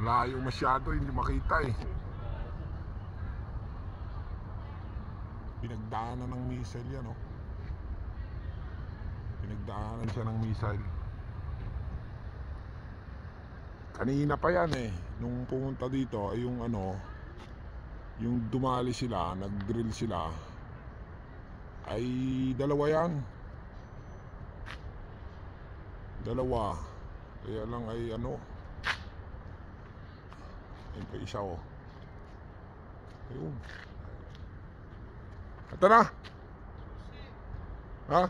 Malayo masyado, hindi makita eh. Pinagdaanan ng missile yan, oh. Pinagdaanan siya ng missile. Kanina pa yan eh. Nung pumunta dito ay yung ano, yung dumali sila, nag-drill sila. Ay dalawa yan. Dalawa. Kaya lang ay ano. Ayun pa isa oh. Ayun. Ito na. Ha?